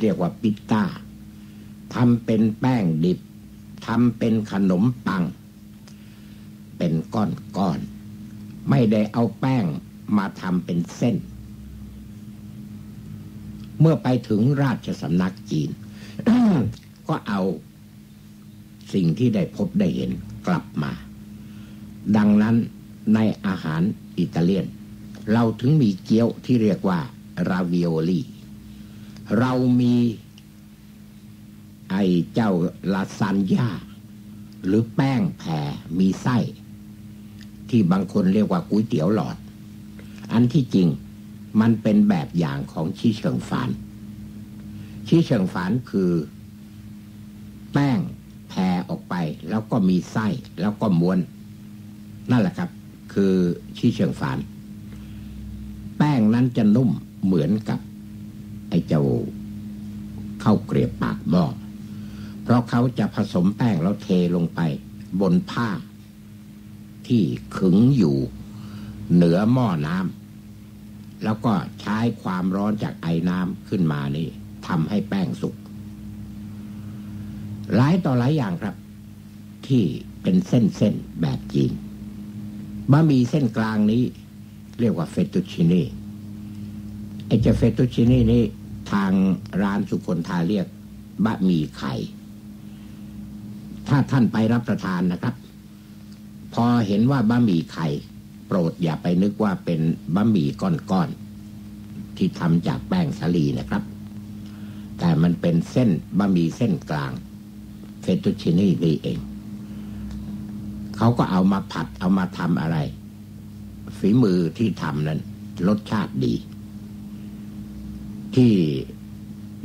่เรียกว่าปิต้าทำเป็นแป้งดิบทำเป็นขนมปัง เป็นก้อนๆไม่ได้เอาแป้งมาทำเป็นเส้น เมื่อไปถึงราชสำนักจีน ก็เอาสิ่งที่ได้พบได้เห็นกลับมา ดังนั้นในอาหารอิตาเลียน เราถึงมีเกี๊ยวที่เรียกว่าราวิโอลี เรามีไอ้เจ้าลาซานญ่าหรือแป้งแผ่มีไส้ ที่บางคนเรียกว่าก๋วยเตี๋ยวหลอด อันที่จริงมันเป็นแบบอย่างของชีเฉิงฝาน ชีเฉิงฝานคือ แป้งแผ่ออกไป แล้วก็มีไส้แล้วก็ม้วน นั่นแหละครับ คือชีเฉิงฝาน แป้งนั้นจะนุ่มเหมือนกับ ไอ้เจ้าเข้าเกลียบปากหม้อเพราะเขาจะผสมแป้งแล้วเทลงไป บนผ้า ที่ขึงอยู่เหนือหม้อน้ำแล้วก็ใช้ความร้อนจากไอ้น้ำขึ้นมานี่ทำให้แป้งสุกหลายต่อหลายอย่างครับ ที่เป็นเส้นๆแบบจีนบะหมี่เส้นกลางนี้ เรียกว่าเฟตตูชินีไอ้เจ้าเฟตตูชินีนี่ ทางร้านสุคนทาเรียกบะหมี่ไข่ ถ้าท่านไปรับประทานนะครับ พอเห็นว่าบะหมี่ไข่ โปรดอย่าไปนึกว่าเป็นบะหมี่ก้อนๆที่ทำจากแป้งสาลีนะครับ แต่มันเป็นเส้นบะหมี่เส้นกลางเฟตตูชินีนี่เอง เขาก็เอามาผัดเอามาทำอะไร ฝีมือที่ทำนั้นรสชาติดี ที่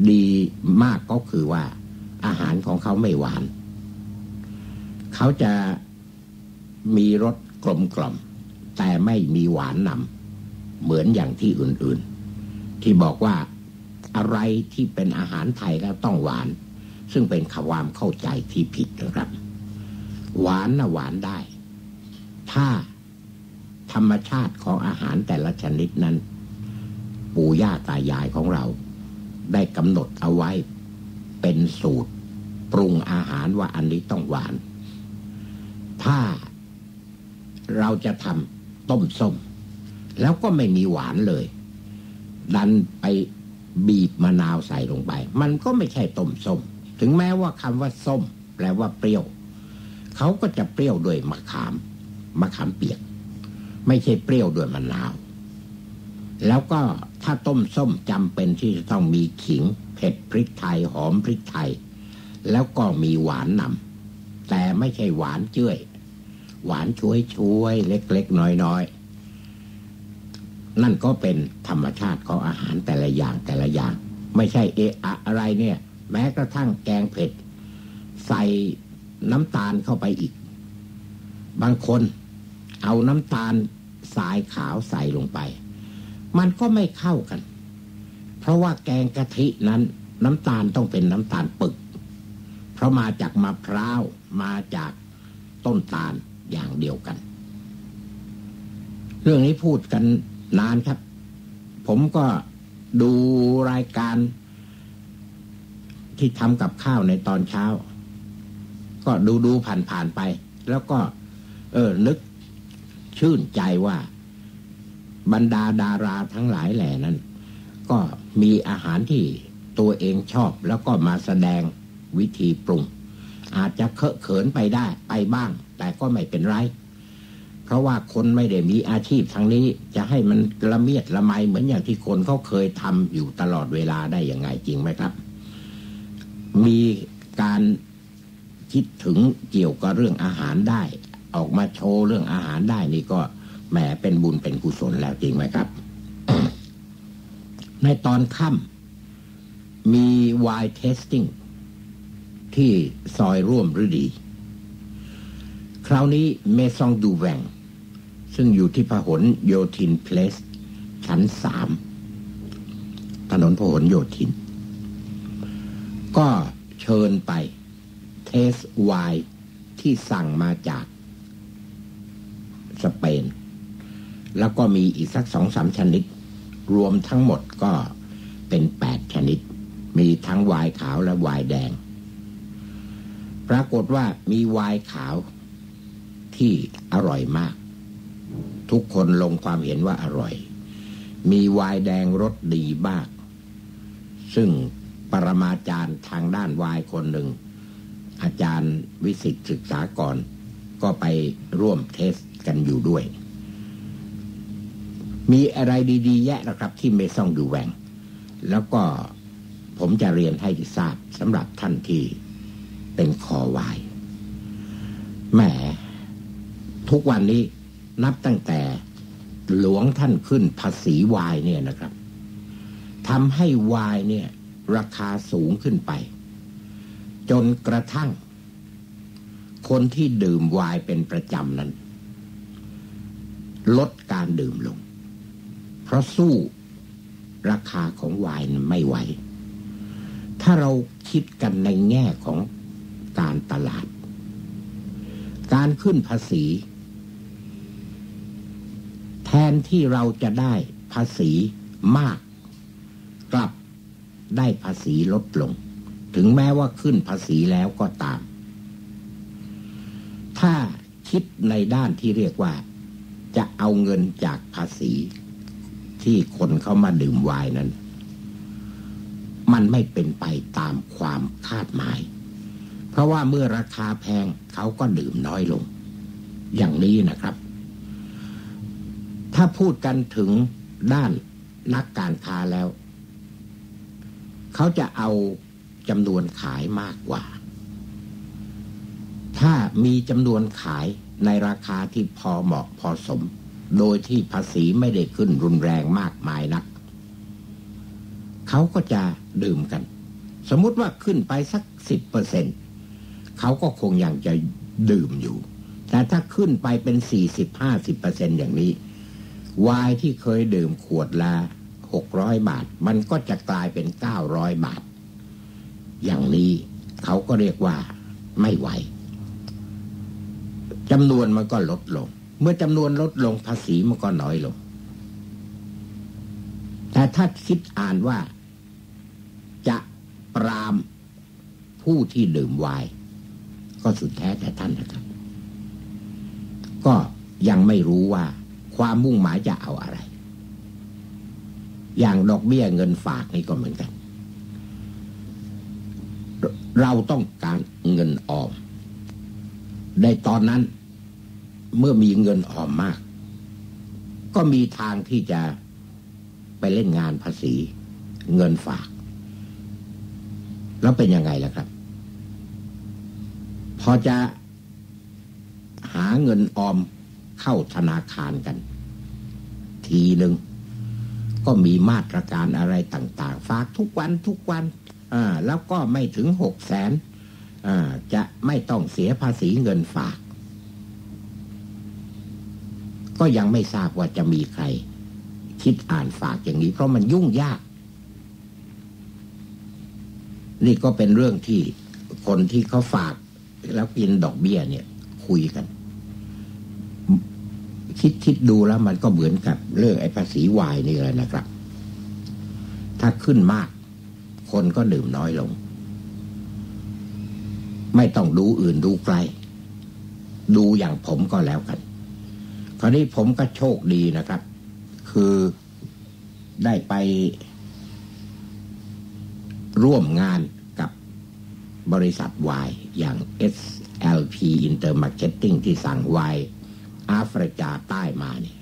ดีมากก็คือว่า อาหารของเขาไม่หวาน เขาจะมีรสกลมกล่อม แต่ไม่มีหวานนำเหมือนอย่างที่อื่นๆ ที่บอกว่าอะไรที่เป็นอาหารไทยแล้วต้องหวาน ซึ่งเป็นความเข้าใจที่ผิดนะครับ หวานนะหวานได้ ถ้าธรรมชาติของอาหารแต่ละชนิดนั้น ปู่ย่าตายายของเรา ได้กำหนดเอาไว้เป็นสูตร ปรุงอาหารว่าอันนี้ต้องหวาน ถ้าเราจะทำต้มส้ม แล้วก็ไม่มีหวานเลย ดันไปบีบมะนาวใส่ลงไป มันก็ไม่ใช่ต้มส้ม ถึงแม้ว่าคำว่าส้ม แปลว่าเปรี้ยว เขาก็จะเปรี้ยวด้วยมะขาม มะขามเปียก ไม่ใช่เปรี้ยวด้วยมะนาว แล้วก็ ถ้าต้มส้มจำเป็นที่จะต้องมีขิง เผ็ดพริกไทยหอมพริกไทย แล้วก็มีหวานนำแต่ไม่ใช่หวานเจ้ยหวานช่วยช่วยเล็ก ๆ น้อย ๆ นั่นก็เป็นธรรมชาติของอาหารแต่ละอย่างแต่ละอย่าง ไม่ใช่เอะอะอะไรเนี่ย แม้กระทั่งแกงเผ็ด ใส่น้ำตาลเข้าไปอีก บางคนเอาน้ำตาลสายขาวใส่ลงไป มันก็ไม่เข้ากัน เพราะว่าแกงกะทินั้นน้ำตาลต้องเป็นน้ำตาลปึก เพราะมาจากมะพร้าวมาจากต้นตาลอย่างเดียวกัน เรื่องนี้พูดกันนานครับ ผมก็ดูรายการที่ทำกับข้าวในตอนเช้า ก็ดูดูผ่านผ่านไป แล้วก็ เออนึกชื่นใจว่า บรรดาดาราทั้งหลายแหล่นั้น ก็มีอาหารที่ตัวเองชอบแล้วก็มาแสดงวิธีปรุง อาจจะเคอะเขินไปได้ไปบ้าง แต่ก็ไม่เป็นไร เพราะว่าคนไม่ได้มีอาชีพทางนี้ จะให้มันละเมียดละไมเหมือนอย่างที่คนเขาเคยทำอยู่ตลอดเวลาได้ยังไงจริงไหมครับ มีการคิดถึงเกี่ยวกับเรื่องอาหารได้ ออกมาโชว์เรื่องอาหารได้นี่ก็ แหมเป็นบุญเป็นกุศลแล้วจริงไหมครับ ในตอนค่ำมีวายเทสติ้งที่ซอยร่วมฤดี คราวนี้เมซองดูแวงซึ่งอยู่ที่พหลโยธินเพลส ชั้นสามถนนพหลโยธิน ก็เชิญไปเทสไวน์ที่สั่งมาจากสเปน แล้วก็มีอีกสักสองสามชนิด รวมทั้งหมดก็เป็นแปดชนิด มีทั้งวายขาวและวายแดง ปรากฏว่ามีวายขาวที่อร่อยมาก ทุกคนลงความเห็นว่าอร่อย มีวายแดงรสดีมาก ซึ่งปรมาจารย์ทางด้านวายคนหนึ่ง อาจารย์วิสิตศึกษาก่อน ก็ไปร่วมเทสกันอยู่ด้วย มีอะไรดีๆ แยะนะครับ ที่เมซองดูแวง แล้วก็ผมจะเรียนให้ทราบสำหรับท่านที่เป็นคอวายแหมทุกวันนี้นับตั้งแต่หลวงท่านขึ้นภาษีวายเนี่ยนะครับทำให้วายเนี่ย ราคาสูงขึ้นไป จนกระทั่ง คนที่ดื่มวายเป็นประจำนั้น ลดการดื่มลง เพราะสู้ราคาของวายไม่ไหว ถ้าเราคิดกันในแง่ของการตลาด การขึ้นภาษี แทนที่เราจะได้ภาษีมาก กลับได้ภาษีลดลง ถึงแม้ว่าขึ้นภาษีแล้วก็ตาม ถ้าคิดในด้านที่เรียกว่า จะเอาเงินจากภาษี ที่คนเขามาดื่มไวน์นั้น มันไม่เป็นไปตามความคาดหมาย เพราะว่าเมื่อราคาแพงเขาก็ดื่มน้อยลง อย่างนี้นะครับ ถ้าพูดกันถึงด้านนักการค้าแล้ว เขาจะเอาจำนวนขายมากกว่า ถ้ามีจำนวนขายในราคาที่พอเหมาะพอสม โดยที่ภาษีไม่ได้ขึ้นรุนแรงมากมายนัก เขาก็จะดื่มกัน สมมติว่าขึ้นไปสักสิบเปอร์เซ็นเขาก็คงยังจะดื่มอยู่ แต่ถ้าขึ้นไปเป็นสี่สิบห้าสิบเปอร์เซ็นอย่างนี้ วายที่เคยดื่มขวดละหกร้อยบาท มันก็จะกลายเป็นเก้าร้อยบาท อย่างนี้เขาก็เรียกว่าไม่ไหวจำนวนมันก็ลดลง เมื่อจำนวนลดลงภาษีมันก็น้อยลง แต่ถ้าคิดอ่านว่า จะปรามผู้ที่ดื่มวาย ก็สุดแท้แต่ท่านนะครับ ก็ยังไม่รู้ว่าความมุ่งหมายจะเอาอะไร อย่างดอกเบี้ยเงินฝากนี่ก็เหมือนกัน เราต้องการเงินออมในตอนนั้น เมื่อมีเงินออมมาก ก็มีทางที่จะไปเล่นงานภาษี เงินฝาก แล้วเป็นยังไงล่ะครับ พอจะหาเงินออมเข้าธนาคารกัน ทีหนึ่งก็มีมาตรการอะไรต่าง ๆ ฝากทุกวันทุกวันอ่าแล้วก็ไม่ถึงหกแสนอ่าจะไม่ต้องเสียภาษีเงินฝาก ก็ยังไม่ทราบว่าจะมีใคร คิดอ่านฝากอย่างนี้ เพราะมันยุ่งยาก นี่ก็เป็นเรื่องที่คนที่เขาฝาก แล้วกินดอกเบี้ยเนี่ย คุยกัน คิดคิดดูแล้วมันก็เหมือนกับเรื่องไอ้ภาษีวายนี่เลยนะครับ ถ้าขึ้นมาก คนก็ดื่มน้อยลง ไม่ต้องดูอื่นดูไกล ดูอย่างผมก็แล้วกัน คราวนี้ผมก็โชคดีนะครับ คือได้ไปร่วมงานกับบริษัทวายอย่าง SLP Intermarketing ที่สั่งวายแอฟริกาใต้มาเนี่ย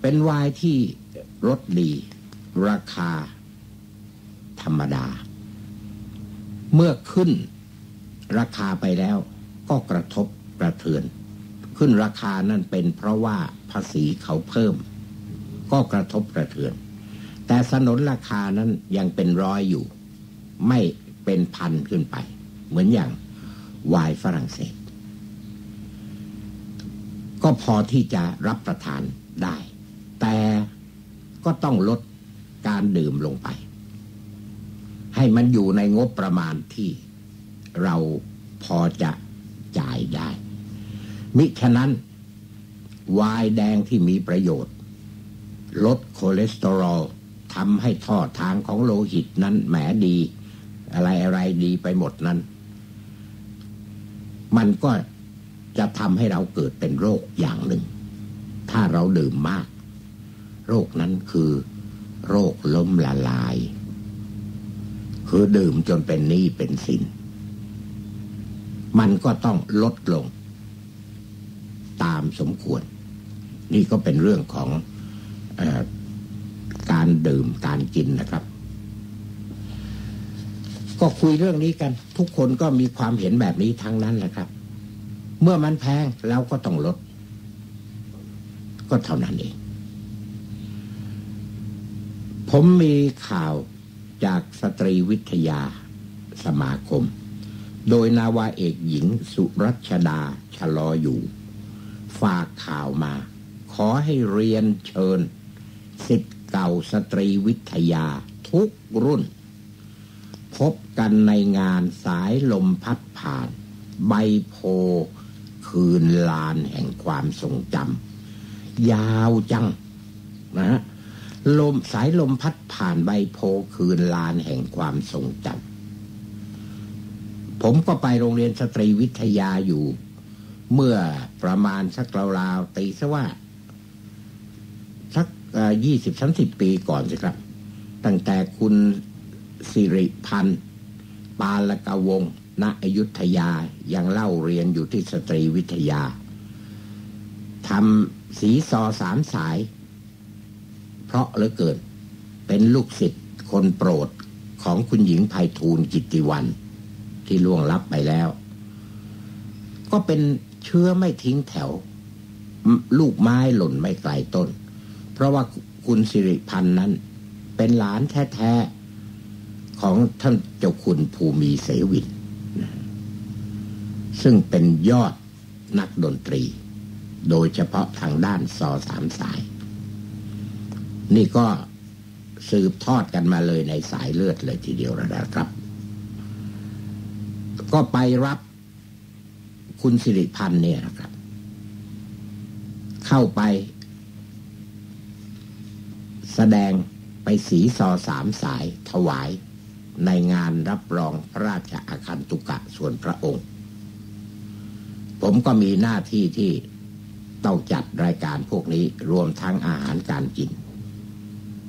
เป็นวายที่รสดี ราคาธรรมดา เมื่อขึ้นราคาไปแล้วก็กระทบกระเทือน ขึ้นราคานั่นเป็นเพราะว่าภาษีเขาเพิ่ม ก็กระทบกระเทือน แต่สนนราคานั้นยังเป็นร้อยอยู่ ไม่เป็นพันขึ้นไป เหมือนอย่างวายฝรั่งเศส ก็พอที่จะรับประทานได้ แต่ก็ต้องลดการดื่มลงไป ให้มันอยู่ในงบประมาณที่เราพอจะจ่ายได้ มิฉะนั้น วายแดงที่มีประโยชน์ ลดคอเลสเตอรอลทำให้ท่อทางของโลหิตนั้นแหมดี อะไรอะไรดีไปหมดนั้น มันก็จะทำให้เราเกิดเป็นโรคอย่างหนึ่ง ถ้าเราดื่มมาก โรคนั้นคือโรคล้มละลาย คือดื่มจนเป็นหนี้เป็นสิน มันก็ต้องลดลง ตามสมควร นี่ก็เป็นเรื่องของอการดื่มการกินนะครับ ก็คุยเรื่องนี้กัน ทุกคนก็มีความเห็นแบบนี้ทั้งนั้นแหละครับ เมื่อมันแพงเราก็ต้องลด ก็เท่านั้นเองผมมีข่าวจากสตรีวิทยาสมาคม โดยนาวาเอกหญิงสุรัชดาชะลออยู่ ฝากข่าวมา ขอให้เรียนเชิญสิทธิ์เก่าสตรีวิทยาทุกรุ่น พบกันในงานสายลมพัดผ่าน ใบโพคืนลานแห่งความทรงจำยาวจังนะลมสายลมพัดผ่านใบโพคืนลานแห่งความทรงจำผมก็ไปโรงเรียนสตรีวิทยาอยู่ เมื่อประมาณสักราวๆตีซะว่า สักยี่สิบสามสิบปีก่อนสิครับ ตั้งแต่คุณสิริพันธ์ ปาลกวงณอยุธยายังเล่าเรียนอยู่ที่สตรีวิทยาทำสีซอสามสาย เพราะเหลือเกิน เป็นลูกศิษย์คนโปรดของคุณหญิงไพฑูรย์กิติวัน ที่ล่วงลับไปแล้ว ก็เป็น เชื้อไม่ทิ้งแถว ลูกไม้หล่นไม่ไกลต้น เพราะว่าคุณสิริพันธ์นั้น เป็นหลานแท้ๆ ของท่านเจ้าคุณภูมิเสวินซึ่งเป็นยอดนักดนตรี โดยเฉพาะทางด้านซอสามสาย นี่ก็สืบทอดกันมาเลยในสายเลือดเลยทีเดียวนะครับ ก็ไปรับ คุณสิริพันธ์เนี่ยนะครับ เข้าไป แสดงไปสีซอสามสายถวาย ในงานรับรองพระราชอาคันตุกะส่วนพระองค์ ผมก็มีหน้าที่ที่ต้องจัดรายการพวกนี้รวมทั้งอาหารการกิน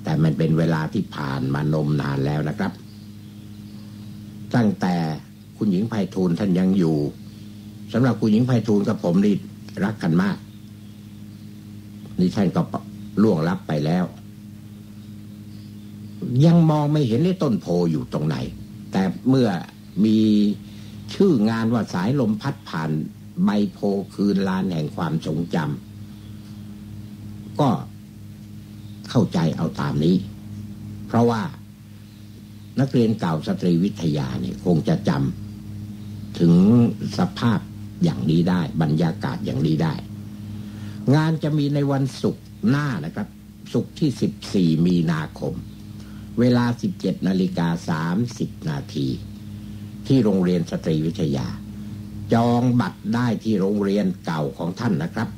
แต่มันเป็นเวลาที่ผ่านมานมนานแล้วนะครับ ตั้งแต่คุณหญิงไพฑูรย์ท่านยังอยู่ สำหรับคุณหญิงไพฑูรย์กับผมนี่รักกันมาก นี่ท่านก็ล่วงลับไปแล้ว ยังมองไม่เห็นในต้นโพอยู่ตรงไหน แต่เมื่อมีชื่องานว่าสายลมพัดผ่านใบโพคืนลานแห่งความทรงจำก็เข้าใจเอาตามนี้ เพราะว่านักเรียนเก่าสตรีวิทยาเนี่ยคงจะจำถึงสภาพ อย่างนี้ได้ บรรยากาศอย่างนี้ได้ งานจะมีในวันศุกร์หน้านะครับ ศุกร์ที่ 14 มีนาคม เวลา 17นาฬิกา30 นาที ที่โรงเรียนสตรีวิทยา จองบัตรได้ที่โรงเรียนเก่าของท่านนะครับ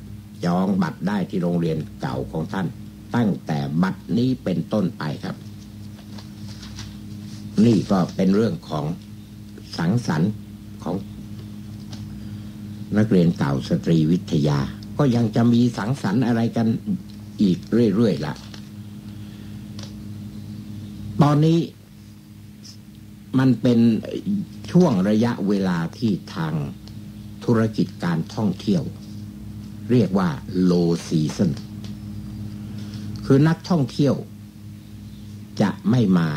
จองบัตรได้ที่โรงเรียนเก่าของท่าน ตั้งแต่บัตรนี้เป็นต้นไปครับ นี่ก็เป็นเรื่องของสังสรรค์ของ นักเรียนเก่าสตรีวิทยา ก็ยังจะมีสังสรรค์อะไรกันอีกเรื่อยๆละตอนนี้มันเป็นช่วงระยะเวลาที่ทางธุรกิจการท่องเที่ยว เรียกว่า low season คือนักท่องเที่ยว จะไม่มา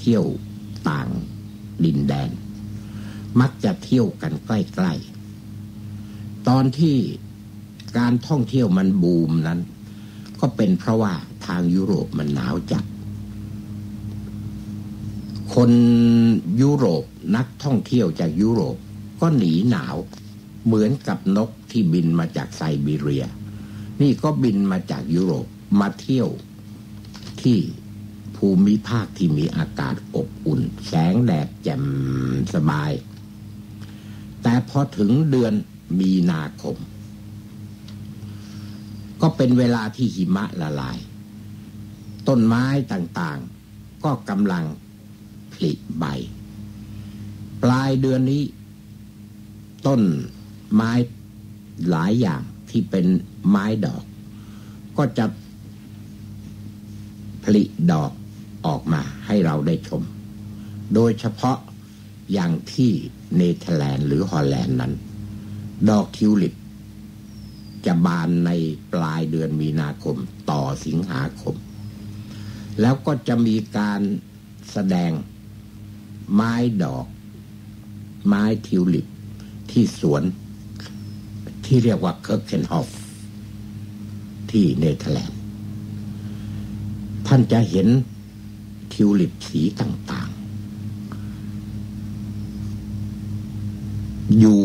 เที่ยวต่างดินแดน มักจะเที่ยวกันใกล้ๆ ตอนที่การท่องเที่ยวมันบูมนั้น ก็เป็นเพราะว่าทางยุโรปมันหนาวจัด คนยุโรปนักท่องเที่ยวจากยุโรปก็หนีหนาวเหมือนกับนกที่บินมาจากไซบีเรีย นี่ก็บินมาจากยุโรปมาเที่ยวที่ภูมิภาคที่มีอากาศอบอุ่น แสงแดดแจ่มสบาย แต่พอถึงเดือนมีนาคม ก็เป็นเวลาที่หิมะละลาย ต้นไม้ต่างๆ ก็กำลังผลิใบ ปลายเดือนนี้ ต้นไม้หลายอย่างที่เป็นไม้ดอก ก็จะผลิดอกออกมาให้เราได้ชม โดยเฉพาะ อย่างที่เนเธอร์แลนด์หรือฮอลแลนด์นั้น ดอกทิวลิป จะบานในปลายเดือนมีนาคมต่อสิงหาคม แล้วก็จะมีการแสดงไม้ดอก ไม้ทิวลิปที่สวนที่เรียกว่า Keukenhof ที่เนเธอร์แลนด์ ท่านจะเห็นทิวลิปสีต่างๆ อยู่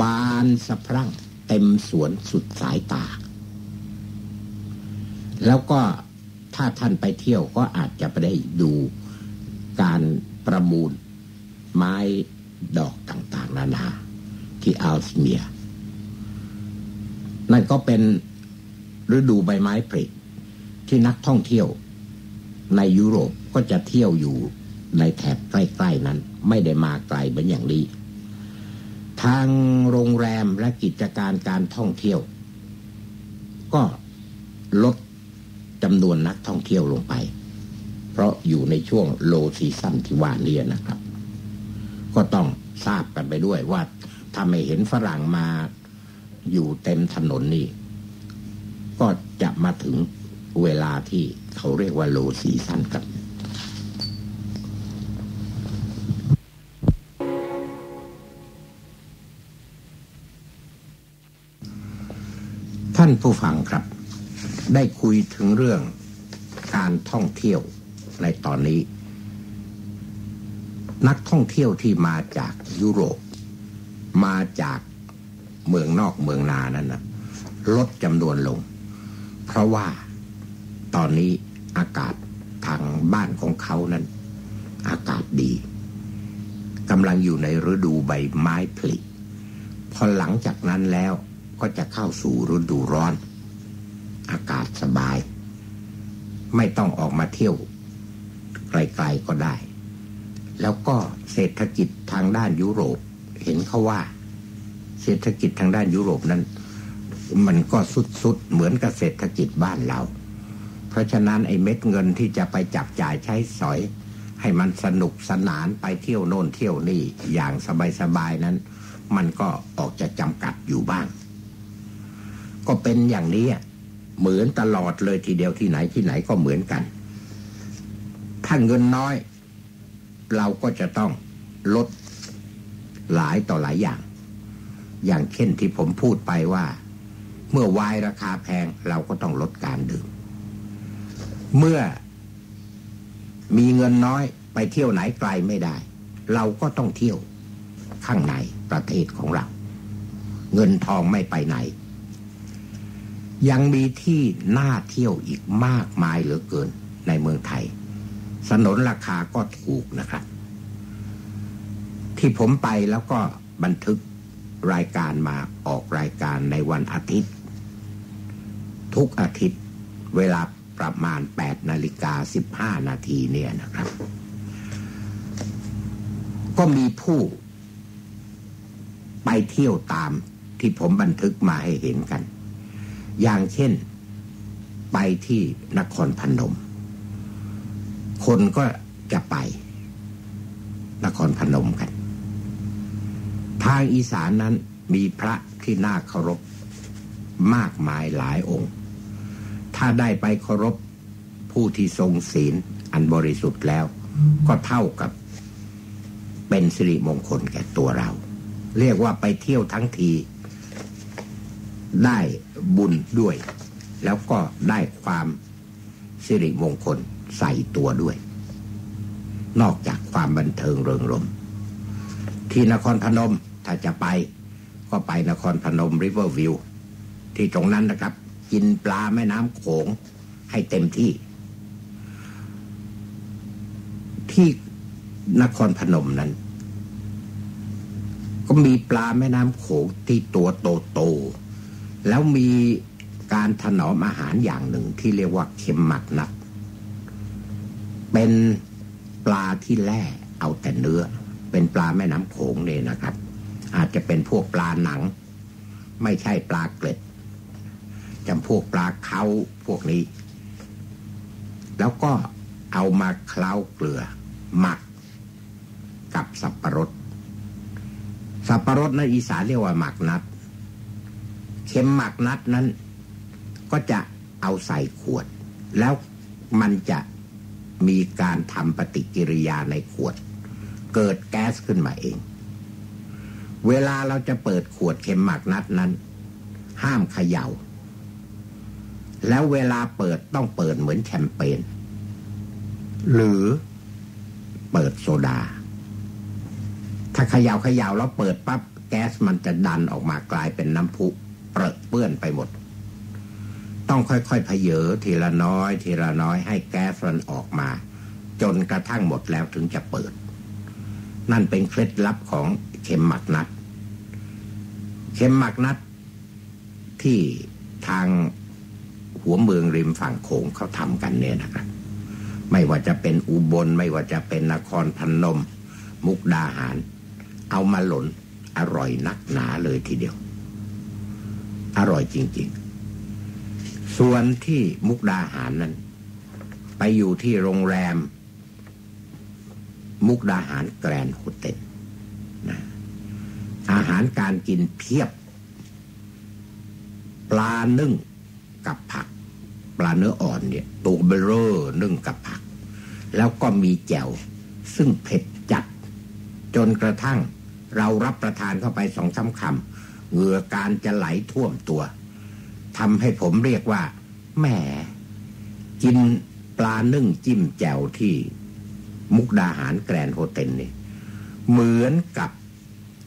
บานสะพรั่ง เต็มสวนสุดสายตา แล้วก็ถ้าท่านไปเที่ยวก็อาจจะไปได้ดูการประมูลไม้ดอกต่างๆ นานาที่อัลสเมีย นั่นก็เป็นฤดูใบไม้ผลิที่นักท่องเที่ยวในยุโรปก็จะเที่ยวอยู่ในแถบใกล้ ๆ นั้น ไม่ได้มาไกลเหมือนอย่างนี้ ทางโรงแรมและกิจการการท่องเที่ยว ก็ลดจำนวนนักท่องเที่ยวลงไป เพราะอยู่ในช่วงโลซีซั่นที่ว่านี้นะครับ ก็ต้องทราบกันไปด้วยว่าถ้าไม่เห็นฝรั่งมาอยู่เต็มถนนนี่ ก็จะมาถึงเวลาที่เขาเรียกว่าโลซีซั่นครับ ผู้ฟังครับ ได้คุยถึงเรื่องการท่องเที่ยวในตอนนี้ นักท่องเที่ยวที่มาจากยุโรป มาจากเมืองนอกเมืองนานั้นนะลดจำนวนลง เพราะว่าตอนนี้อากาศทางบ้านของเขานั้น อากาศดีกำลังอยู่ในฤดูใบไม้ผลิพอหลังจากนั้นแล้ว ก็จะเข้าสู่ฤดูร้อน อากาศสบาย ไม่ต้องออกมาเที่ยวไกลๆก็ได้ แล้วก็เศรษฐกิจทางด้านยุโรป เห็นเขาว่า เศรษฐกิจทางด้านยุโรปนั้น มันก็สุดๆเหมือนกับเศรษฐกิจบ้านเรา เพราะฉะนั้นไอ้เม็ดเงินที่จะไปจับจ่ายใช้สอย ให้มันสนุกสนานไปเที่ยวโน่นเที่ยวนี่อย่างสบายๆนั้น มันก็ออกจะจำกัดอยู่บ้าง ก็เป็นอย่างนี้เหมือนตลอดเลยทีเดียวที่ไหนที่ไหนก็เหมือนกัน ถ้าเงินน้อย เราก็จะต้องลดหลายต่อหลายอย่าง อย่างเช่นที่ผมพูดไปว่า เมื่อวายราคาแพงเราก็ต้องลดการดื่ม เมื่อมีเงินน้อยไปเที่ยวไหนไกลไม่ได้ เราก็ต้องเที่ยวข้างในประเทศของเรา เงินทองไม่ไปไหน ยังมีที่น่าเที่ยวอีกมากมายเหลือเกินในเมืองไทย สนนราคาก็ถูกนะครับ ที่ผมไปแล้วก็บันทึกรายการมาออกรายการในวันอาทิตย์ ทุกอาทิตย์เวลาประมาณ 8 นาฬิกา 15 นาทีเนี่ยนะครับ ก็มีผู้ไปเที่ยวตามที่ผมบันทึกมาให้เห็นกัน อย่างเช่นไปที่นครพนม คนก็จะไป นครพนมกัน ทางอีสานนั้นมีพระที่น่าเคารพมากมายหลายองค์ ถ้าได้ไปเคารพผู้ที่ทรงศีลอันบริสุทธิ์แล้ว ก็เท่ากับเป็นสิริมงคลแก่ตัวเรา เรียกว่าไปเที่ยวทั้งที ได้บุญด้วย แล้วก็ได้ความสิริมงคลใส่ตัวด้วย นอกจากความบันเทิงเริงรมที่นครพนมถ้าจะไป ก็ไปนครพนมริเวอร์วิวที่ตรงนั้นนะครับ กินปลาแม่น้ำโขงให้เต็มที่ ที่นครพนมนั้น ก็มีปลาแม่น้ำโขงที่ตัวโตๆ แล้วมีการถนอมอาหารอย่างหนึ่งที่เรียกว่าเค็มหมักนัก เป็นปลาที่แล่เอาแต่เนื้อ เป็นปลาแม่น้ำโขงเนี่ยนะครับ อาจจะเป็นพวกปลาหนัง ไม่ใช่ปลาเกล็ดจำพวกปลาเขาพวกนี้ แล้วก็เอามาเคล้าเกลือ หมักกับสับปะรด สับปะรดในอีสานเรียกว่าหมักนัด ข็มหมักนัดนั้น ก็จะเอาใส่ขวด แล้วมันจะมีการทำปฏิกิริยาในขวด เกิดแก๊สขึ้นมาเอง เวลาเราจะเปิดขวดเข็มหมักนัดนั้น ห้ามเขยา่า แล้วเวลาเปิดต้องเปิดเหมือนแชมเปญหรือเปิดโซดา ถ้าเขยา่าเขย่าแล้วเปิดปั๊บแก๊สมันจะดันออกมากลายเป็นน้ำพุ เปรอะเปื้อนไปหมด ต้องค่อยๆเพเยอทีละน้อย ทีละน้อยให้แก๊สมันออกมา จนกระทั่งหมดแล้วถึงจะเปิด นั่นเป็นเคล็ดลับของเข็มหมักนัด เข็มหมักนัด ที่ทางหัวเมืองริมฝั่งโขงเขาทำกันเนี่ยนะครับไม่ว่าจะเป็นอุบลไม่ว่าจะเป็นนครพนม มุกดาหาร เอามาหล่นอร่อยนักหนาเลยทีเดียว อร่อยจริง ๆ ส่วนที่มุกดาหารนั้น ไปอยู่ที่โรงแรม มุกดาหารแกรนด์โฮเทลนะอาหารการกินเพียบ ปลานึ่งกับผัก ปลาเนื้ออ่อนเนี่ยตัวเบ้อเร่อนึ่งกับผัก แล้วก็มีแจ่วซึ่งเผ็ดจัด จนกระทั่งเรารับประทานเข้าไปสองสามคำ เหงื่อกาฬจะไหลท่วมตัวทำให้ผมเรียกว่าแหมกินปลานึ่งจิ้มแจ่วที่มุกดาหารแกรนด์โฮเทลนี่เหมือนกับ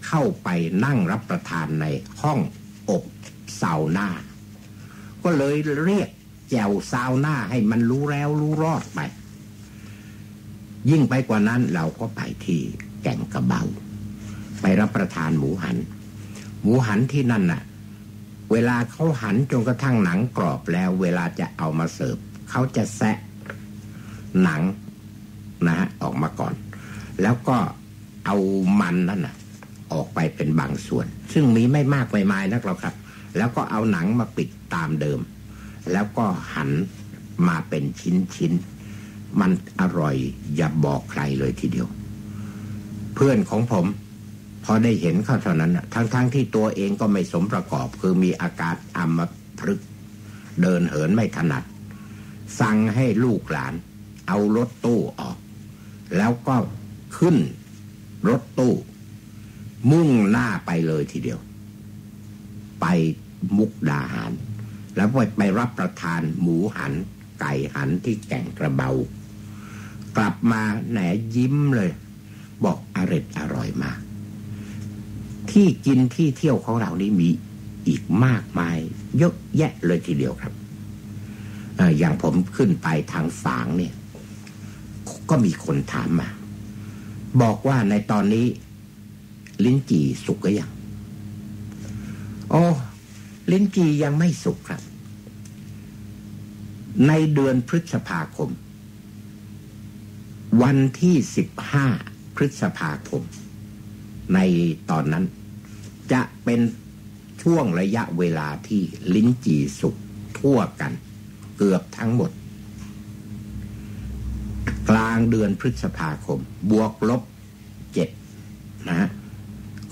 เข้าไปนั่งรับประทานในห้องอบซาวน่า ก็เลยเรียกแจ่วซาวน่าให้มันรู้แล้วรู้รอดไป ยิ่งไปกว่านั้นเราก็ไปที่แก่งกระเบา ไปรับประทานหมูหัน หมูหันที่นั่นน่ะ เวลาเขาหันจนกระทั่งหนังกรอบแล้ว เวลาจะเอามาเสิร์ฟเขาจะแซะหนังนะฮะออกมาก่อน แล้วก็เอามันนั่นน่ะ ออกไปเป็นบางส่วน ซึ่งมีไม่มากไม่มายนักหรอกครับ แล้วก็เอาหนังมาปิดตามเดิม แล้วก็หันมาเป็นชิ้นชิ้นมันอร่อยอย่าบอกใครเลยทีเดียว เพื่อนของผม พอได้เห็นเข้าเท่านั้นทั้งๆทที่ตัวเองก็ไม่สมประกอบ คือมีอาการอัมพฤกษ์เดินเหินไม่ถนัด สั่งให้ลูกหลาน เอารถตู้ออก แล้วก็ขึ้นรถตู้ มุ่งหน้าไปเลยทีเดียว ไปมุกดาหาร แล้วไปไปรับประทานหมูหัน ไก่หันที่แก่งกระเบา กลับมาแหนยิ้มเลย บอกอร่อยอร่อยมาก ที่กินที่เที่ยวของเรานี่มีอีกมากมายเยอะแยะเลยทีเดียวครับออย่างผมขึ้นไปทางฝางเนี่ย ก็มีคนถามมา บอกว่าในตอนนี้ ลิ้นจี่สุกหรือยังโอ้ลิ้นจี่ยังไม่สุกครับ ในเดือนพฤษภาคม วันที่สิบห้าพฤษภาคม ในตอนนั้น จะเป็นช่วงระยะเวลาที่ลิ้นจี่สุกทั่วกัน เกือบทั้งหมด กลางเดือนพฤษภาคม บวกลบเจ็ดนะฮะ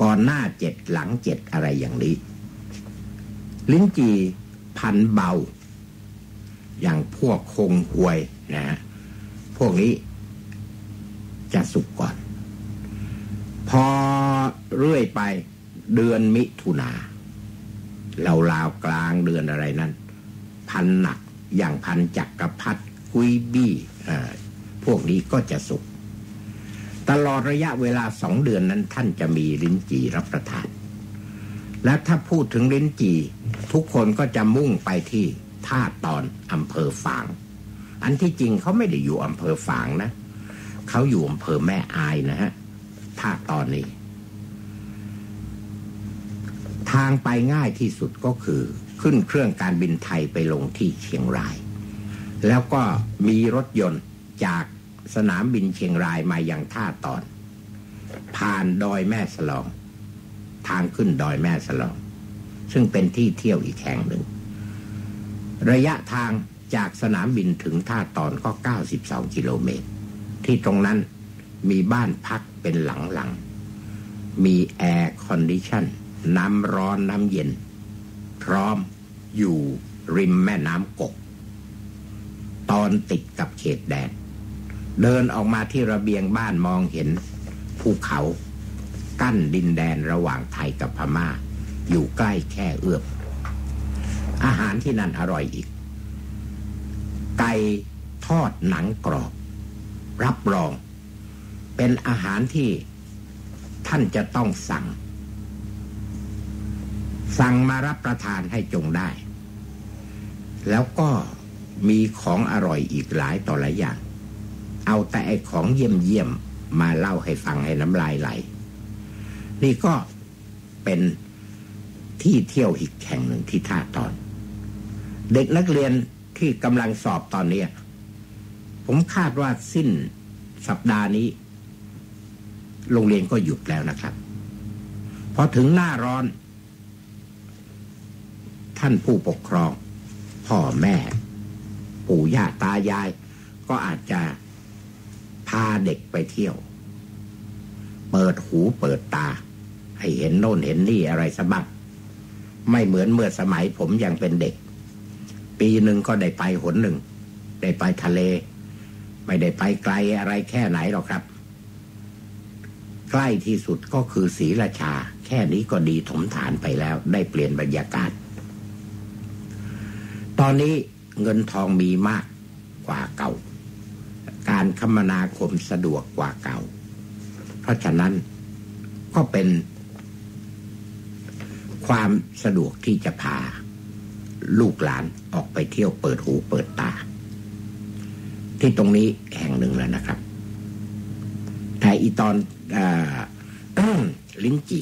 ก่อนหน้าเจ็ดหลังเจ็ดอะไรอย่างนี้ ลิ้นจี่พันเบา อย่างพวกคงหวยนะฮะพวกนี้จะสุกก่อน พอเรื่อยไป เดือนมิถุนาเราลาวกลางเดือนอะไรนั้น พันหนักอย่างพันจักกรพัดกุยบี้พวกนี้ก็จะสุก ตลอดระยะเวลาสองเดือนนั้นท่านจะมีลิ้นจีรับประทาน และถ้าพูดถึงลิ้นจีทุกคนก็จะมุ่งไปที่ท่าตอนอำเภอฝาง อันที่จริงเขาไม่ได้อยู่อำเภอฝางนะ เขาอยู่อำเภอแม่อายนะฮะท่าตอนนี้ ทางไปง่ายที่สุดก็คือ ขึ้นเครื่องการบินไทยไปลงที่เชียงราย แล้วก็มีรถยนต์จากสนามบินเชียงรายมายังท่าตอน ผ่านดอยแม่สลอง ทางขึ้นดอยแม่สลอง ซึ่งเป็นที่เที่ยวอีกแห่งหนึ่ง ระยะทางจากสนามบินถึงท่าตอนก็ 92 กิโลเมตร ที่ตรงนั้นมีบ้านพักเป็นหลังๆ มี air condition น้ำร้อนน้ำเย็น พร้อมอยู่ริมแม่น้ำกก ตอนติดกับเขตแดน เดินออกมาที่ระเบียงบ้านมองเห็นภูเขากั้นดินแดนระหว่างไทยกับพมา่า อยู่ใกล้แค่เอื้อมอาหารที่นั่นอร่อยอีก ไก่ทอดหนังกรอบ รับรอง เป็นอาหารที่ท่านจะต้องสั่ง สั่งมารับประทานให้จงได้ แล้วก็มีของอร่อยอีกหลายต่อหลายอย่าง เอาแต่ไอของเยี่ยมเยี่ยมมาเล่าให้ฟังให้น้ำลายไหล นี่ก็เป็นที่เที่ยวอีกแห่งหนึ่งที่ท่าตอน เด็กนักเรียนที่กำลังสอบตอนนี้ ผมคาดว่าสิ้นสัปดาห์นี้ โรงเรียนก็หยุดแล้วนะครับพอถึงหน้าร้อน ท่านผู้ปกครอง พ่อแม่ ปู่ย่าตายาย ก็อาจจะพาเด็กไปเที่ยว เปิดหูเปิดตา ให้เห็นโน่นเห็นนี่อะไรสบักไม่เหมือนเมื่อสมัยผมยังเป็นเด็ก ปีหนึ่งก็ได้ไปหนหนึ่ง ได้ไปทะเล ไม่ได้ไปไกลอะไรแค่ไหนหรอกครับ ใกล้ที่สุดก็คือศรีราชา แค่นี้ก็ดีถมฐานไปแล้ว ได้เปลี่ยนบรรยากาศ ตอนนี้เงินทองมีมากกว่าเก่า การคมนาคมสะดวกกว่าเก่า เพราะฉะนั้นก็เป็นความสะดวกที่จะพาลูกหลานออกไปเที่ยวเปิดหูเปิดตา ที่ตรงนี้แห่งหนึ่งแล้วนะครับ แต่อีตอนอลิ้นจี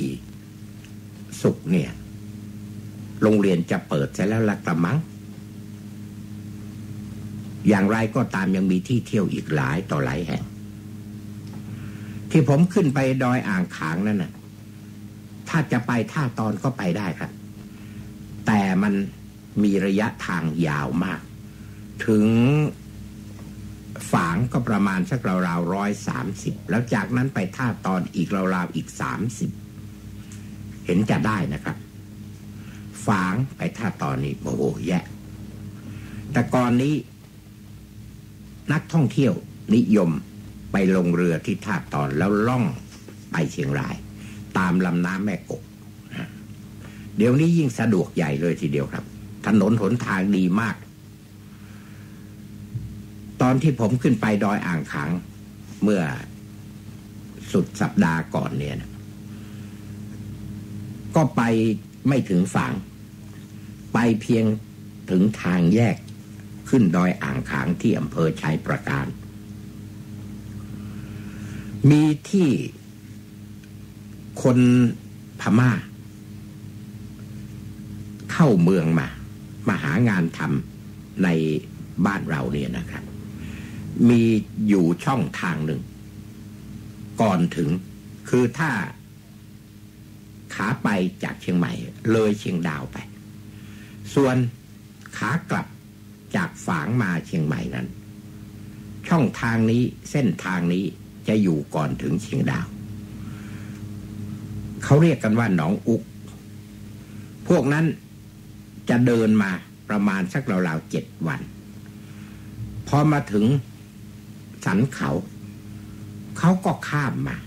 สุกเนี่ย โรงเรียนจะเปิดเสร็จแล้วละกระมัง อย่างไรก็ตามยังมีที่เที่ยวอีกหลายต่อหลายแห่ง ที่ผมขึ้นไปดอยอ่างขางนั่นน่ะ ถ้าจะไปท่าตอนก็ไปได้ครับ แต่มันมีระยะทางยาวมาก ถึงฝางก็ประมาณสักราวๆร้อยสามสิบแล้วจากนั้นไปท่าตอนอีกราวๆอีกสามสิบเห็นจะได้นะครับ ฝางไปท่าตอนนี้โอ้โหแย่แต่ก่อนนี้ นักท่องเที่ยวนิยมไปลงเรือที่ท่าตอนแล้วล่องไปเชียงราย ตามลำน้ำแม่กกเดี๋ยวนี้ยิ่งสะดวกใหญ่เลยทีเดียวครับ ถนนหนทางดีมาก ตอนที่ผมขึ้นไปดอยอ่างขางเมื่อสุดสัปดาห์ก่อนเนี่ยนะก็ไปไม่ถึงฝั่ง ไปเพียงถึงทางแยก ขึ้นดอยอ่างขางที่อำเภอชัยประการ มีที่คนพม่า เข้าเมืองมา มาหางานทำในบ้านเราเนี่ยนะครับ มีอยู่ช่องทางหนึ่ง ก่อนถึงคือถ้าขาไปจากเชียงใหม่ เลยเชียงดาวไป ส่วนขากลับ จากฝางมาเชียงใหม่นั้น ช่องทางนี้เส้นทางนี้จะอยู่ก่อนถึงเชียงดาว เขาเรียกกันว่าหนองอุก พวกนั้นจะเดินมาประมาณสักราวๆเจ็ดวัน พอมาถึงสันเขา เขาก็ข้ามมา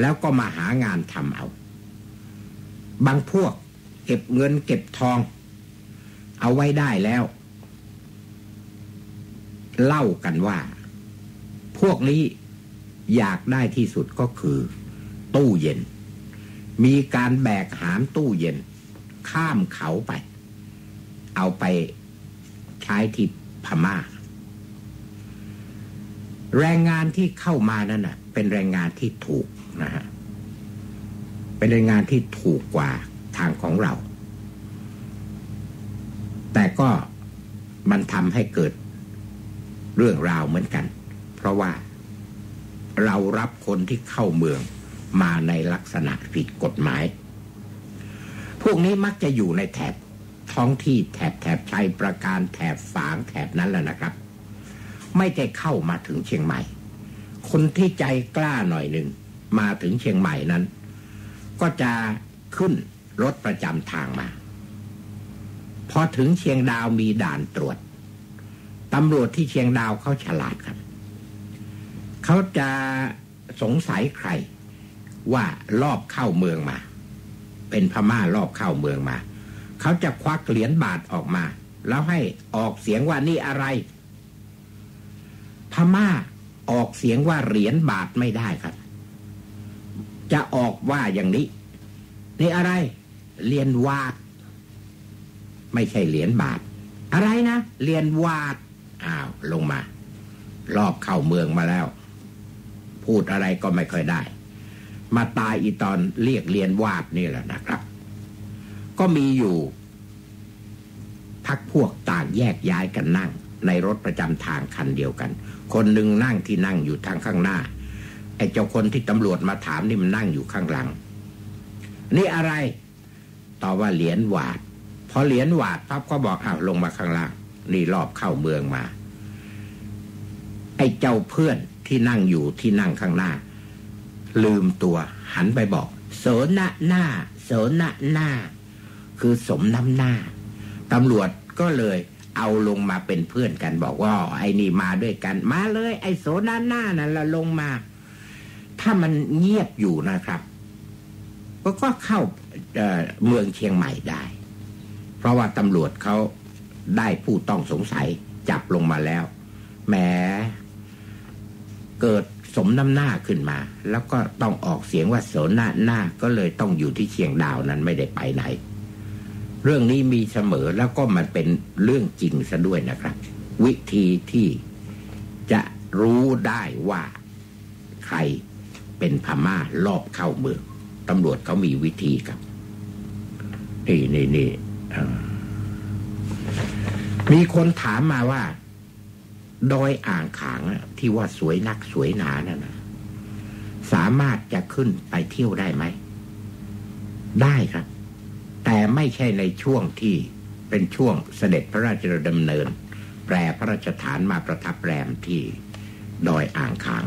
แล้วก็มาหางานทำเอา บางพวกเก็บเงินเก็บทอง เอาไว้ได้แล้ว เล่ากันว่า พวกนี้อยากได้ที่สุดก็คือ ตู้เย็น มีการแบกหามตู้เย็น ข้ามเขาไป เอาไปใช้ที่พมา่า แรงงานที่เข้ามานั่นน่ะเป็นแรงงานที่ถูกนะฮะเป็นแรงงานที่ถูกกว่าทางของเรา แต่ก็มันทำให้เกิด เรื่องราวเหมือนกัน เพราะว่าเรารับคนที่เข้าเมืองมาในลักษณะผิดกฎหมาย พวกนี้มักจะอยู่ในแถบท้องที่แถบแถบชัยประการแถบฝางแถบนั้นแหละนะครับ ไม่ได้เข้ามาถึงเชียงใหม่ คนที่ใจกล้าหน่อยหนึ่งมาถึงเชียงใหม่นั้น ก็จะขึ้นรถประจำทางมา พอถึงเชียงดาวมีด่านตรวจ ตำรวจที่เชียงดาวเขาฉลาดครับ เขาจะสงสัยใคร ว่ารอบเข้าเมืองมา เป็นพม่ารอบเข้าเมืองมา เขาจะควักเหรียญบาทออกมา แล้วให้ออกเสียงว่านี่อะไร พม่าออกเสียงว่าเหรียญบาทไม่ได้ครับ จะออกว่าอย่างนี้ นี่อะไร เรียนวาด ไม่ใช่เหรียญบาท อะไรนะ เรียนวาด อ้าวลงมา รอบเข้าเมืองมาแล้ว พูดอะไรก็ไม่ค่อยได้ มาตายอีตอนเรียกเรียนวาดนี่แหละนะครับ ก็มีอยู่ พักพวกต่างแยกย้ายกันนั่ง ในรถประจำทางคันเดียวกัน คนหนึ่งนั่งที่นั่งอยู่ทางข้างหน้าไอ้เจ้าคนที่ตำรวจมาถามนี่มันนั่งอยู่ข้างหลัง นี่อะไรตอบว่าเหรียญวาด พอเหรียญวาดพับก็บอกอ้าวลงมาข้างล่าง นี่รอบเข้าเมืองมา ไอ้เจ้าเพื่อนที่นั่งอยู่ที่นั่งข้างหน้า ลืมตัวหันไปบอก โสนหน้า โสนหน้า คือสมน้ำหน้าตำรวจก็เลยเอาลงมาเป็นเพื่อนกันบอกว่าไอ้นี่มาด้วยกัน มาเลย ไอ้โสนหน้านั่นละลงมา ถ้ามันเงียบอยู่นะครับก็เข้าเเมืองเชียงใหม่ได้ เพราะว่าตำรวจเขา ได้ผู้ต้องสงสัยจับลงมาแล้วแหมเกิดสมน้ำหน้าขึ้นมา แล้วก็ต้องออกเสียงว่าโสนาหน้าก็เลยต้องอยู่ที่เชียงดาวนั้นไม่ได้ไปไหน เรื่องนี้มีเสมอแล้วก็มันเป็นเรื่องจริงซะด้วยนะครับ วิธีที่จะรู้ได้ว่าใครเป็นพม่ารอบเข้าเมืองตำรวจเขามีวิธีครับ นี่นี่นี่ มีคนถามมาว่า ดอยอ่างขางที่ว่าสวยนักสวยหนานั่นนะสามารถจะขึ้นไปเที่ยวได้ไหม ได้ครับ แต่ไม่ใช่ในช่วงที่เป็นช่วงเสด็จพระราชดำเนิน แปรพระราชฐานมาประทับแรมที่ดอยอ่างขาง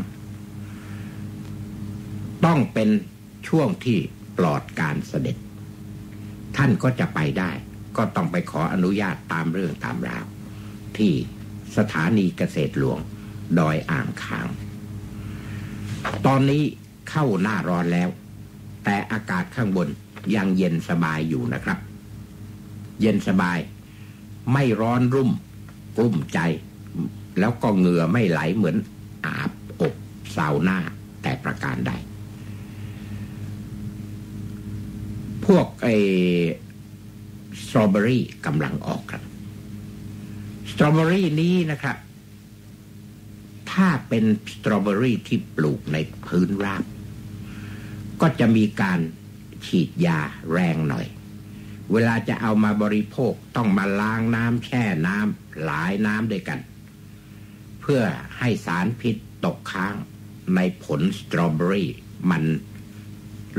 ต้องเป็นช่วงที่ปลอดการเสด็จ ท่านก็จะไปได้ ก็ต้องไปขออนุญาตตามเรื่องตามราว ที่สถานีเกษตรหลวงดอยอ่างคาง ตอนนี้เข้าหน้าร้อนแล้ว แต่อากาศข้างบนยังเย็นสบายอยู่นะครับ เย็นสบาย ไม่ร้อนรุ่มรุ่มใจ แล้วก็เหงื่อไม่ไหลเหมือนอาบอบสาวหน้าแต่ประการใด พวกไอ สตรอเบอรี่กำลังออกครับสตรอเบอรี่นี้นะครับ ถ้าเป็นสตรอเบอรี่ที่ปลูกในพื้นราบ ก็จะมีการฉีดยาแรงหน่อย เวลาจะเอามาบริโภคต้องมาล้างน้ำแช่น้ำหลายน้ำด้วยกัน เพื่อให้สารพิษตกค้างในผลสตรอเบอรี่มัน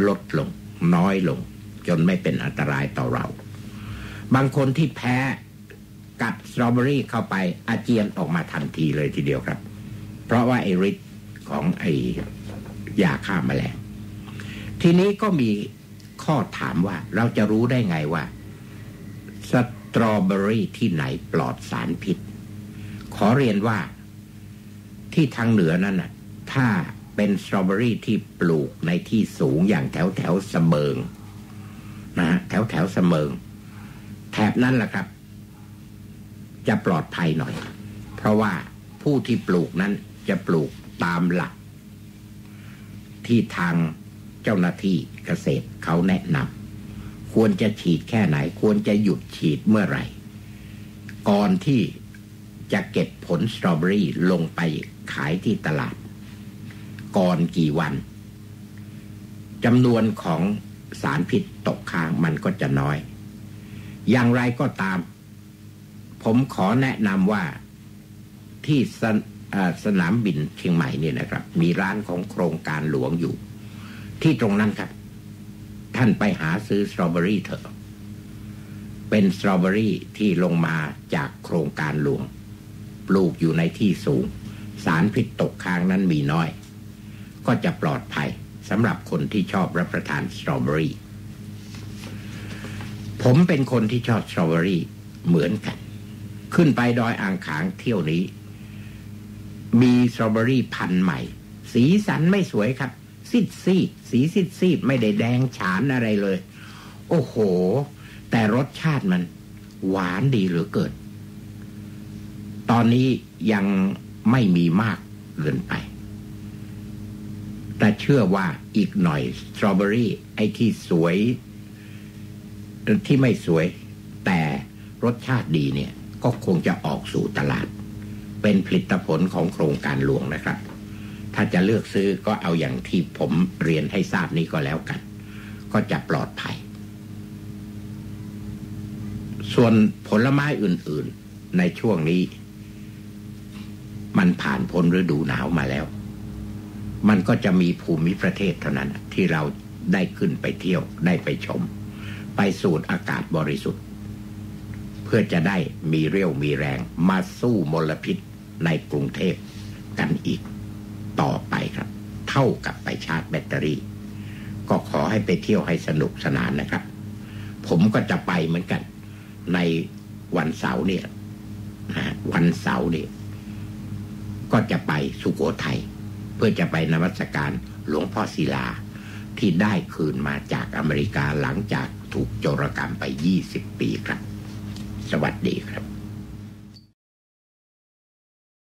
ลดลงน้อยลง จนไม่เป็นอันตรายต่อเรา บางคนที่แพ้กัดสตรอเบอรี่เข้าไปอาเจียนออกมาทันทีเลยทีเดียวครับ เพราะว่าไอริทของไอยาฆ่ามาแมลงทีนี้ก็มีข้อถามว่าเราจะรู้ได้ไงว่า สตรอเบอรี่ที่ไหนปลอดสารพิษ ขอเรียนว่าที่ทางเหนือนั้นน่ะถ้าเป็นสตรอเบอรี่ที่ปลูกในที่สูงอย่างแถวแถวเสมิงนะแถวแถวเสมิง แถบนั้นแหละครับ จะปลอดภัยหน่อย เพราะว่าผู้ที่ปลูกนั้นจะปลูกตามหลัก ที่ทางเจ้าหน้าที่เกษตรเขาแนะนำควรจะฉีดแค่ไหน ควรจะหยุดฉีดเมื่อไหร่ ก่อนที่จะเก็บผลสตรอเบอรี่ลงไปขายที่ตลาด ก่อนกี่วันจำนวนของสารพิษตกค้างมันก็จะน้อย อย่างไรก็ตาม ผมขอแนะนำว่าที่สนามบินเชียงใหม่เนี่ยนะครับ มีร้านของโครงการหลวงอยู่ ที่ตรงนั้นครับ ท่านไปหาซื้อสตรอเบอรี่เถอะเป็นสตรอเบอรี่ที่ลงมาจากโครงการหลวง ปลูกอยู่ในที่สูง สารพิษตกค้างนั้นมีน้อย ก็จะปลอดภัยสำหรับคนที่ชอบรับประทานสตรอเบอรี่ ผมเป็นคนที่ชอบสตรอเบอรี่เหมือนกัน ขึ้นไปดอยอ่างขางเที่ยวนี้ มีสตรอเบอรี่พันธุ์ใหม่ สีสันไม่สวยครับ ซีดซีดสีซีดซีดไม่ได้แดงฉานอะไรเลย โอ้โห แต่รสชาติมัน หวานดีเหลือเกินตอนนี้ยังไม่มีมากเกินไป แต่เชื่อว่าอีกหน่อยสตรอเบอรี่ไอ้ที่สวย ที่ไม่สวยแต่รสชาติดีเนี่ยก็คงจะออกสู่ตลาด เป็นผลิตผลของโครงการหลวงนะครับ ถ้าจะเลือกซื้อก็เอาอย่างที่ผมเรียนให้ทราบนี้ก็แล้วกัน ก็จะปลอดภัย ส่วนผลไม้อื่น ๆ ในช่วงนี้ มันผ่านพ้นฤดูหนาวมาแล้ว มันก็จะมีภูมิประเทศเท่านั้นที่เราได้ขึ้นไปเที่ยวได้ไปชม ไปสูดอากาศบริสุทธิ์ เพื่อจะได้มีเรี่ยวมีแรงมาสู้มลพิษในกรุงเทพกันอีกต่อไปครับ เท่ากับไปชาร์จแบตเตอรี่ ก็ขอให้ไปเที่ยวให้สนุกสนานนะครับ ผมก็จะไปเหมือนกัน ในวันเสาร์เนี่ยนะวันเสาร์เนี่ยก็จะไปสุโขทัยเพื่อจะไปนมัสการหลวงพ่อศิลาที่ได้คืนมาจากอเมริกาหลังจาก ถูกโจรกรรมไป 20 ปีครับ สวัสดีครับ